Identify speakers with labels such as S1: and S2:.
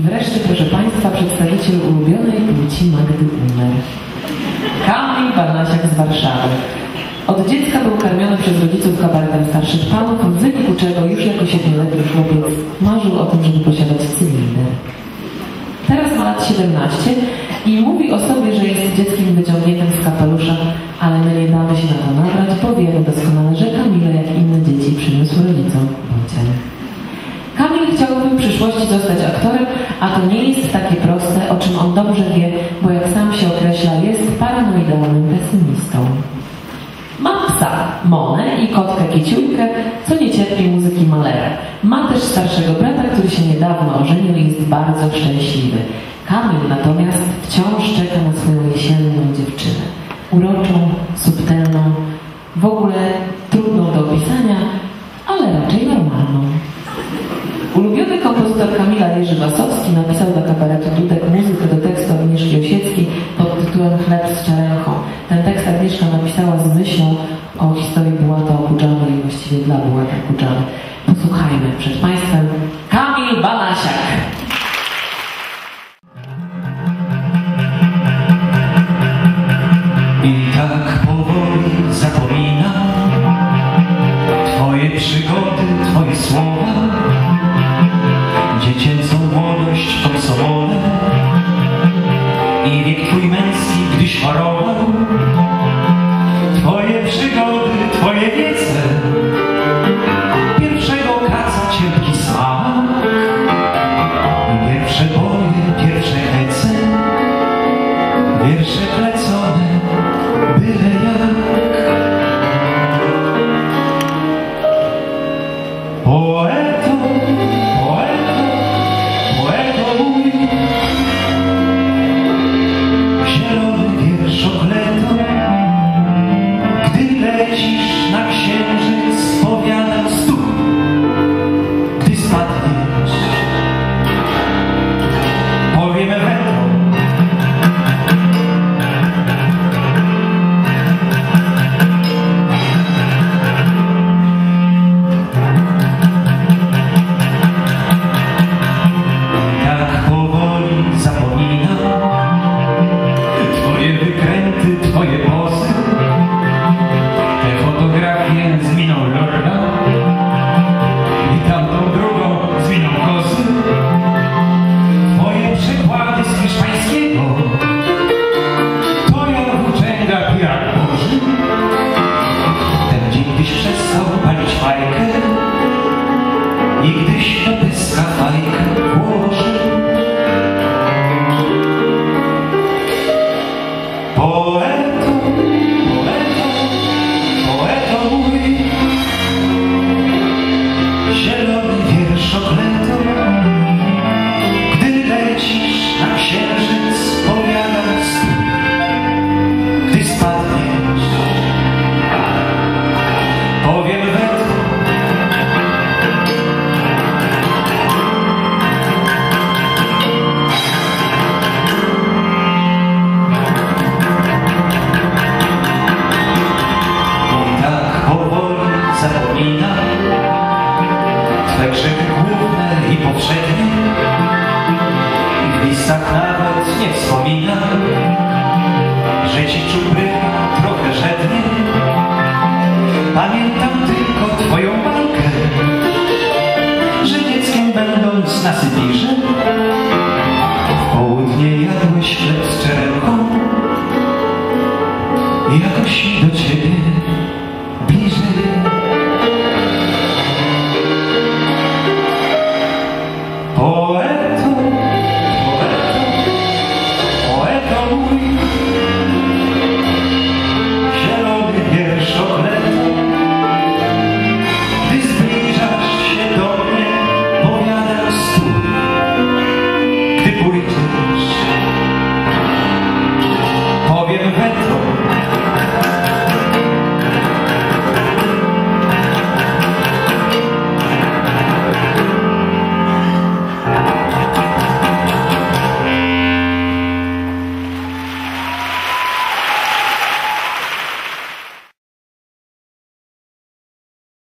S1: wreszcie, proszę Państwa, przedstawiciel ulubionej płci Magdy Umer. Kamil Barnasiak z Warszawy. Od dziecka był karmiony przez rodziców kabaretem starszych panów, w wyniku czego już jako siedmioletni chłopiec marzył o tym, żeby posiadać cylinder. Teraz ma lat 17 i mówi o sobie, że jest dzieckiem wyciągniętym z kapelusza, ale my nie damy się na to nabrać, bo wiemy doskonale, przyszłości zostać aktorem, a to nie jest takie proste, o czym on dobrze wie, bo jak sam się określa, jest paranoidalnym pesymistą. Ma psa, Monę i kotkę Kieciulkę, co nie cierpi muzyki Malera. Ma też starszego brata, który się niedawno ożenił i jest bardzo szczęśliwy. Kamil natomiast wciąż czeka na swoją jesienną dziewczynę. Uroczą, subtelną, w ogóle trudną do opisania, ale raczej normalną. Kamila Jerzy Wasowski napisał dla kabaretu Dudek muzykę do tekstu Agnieszki Osieckiej pod tytułem Chleb z czerechą. Ten tekst Agnieszka napisała z myślą o historii Bułata Okudżany i właściwie dla Bułata Okudżany. Posłuchajmy przed Państwem
S2: e le tue immensi di Że ci czubryka trochę żednie Pamiętam tylko twoją walkę Że dzieckiem będąc na Sybirze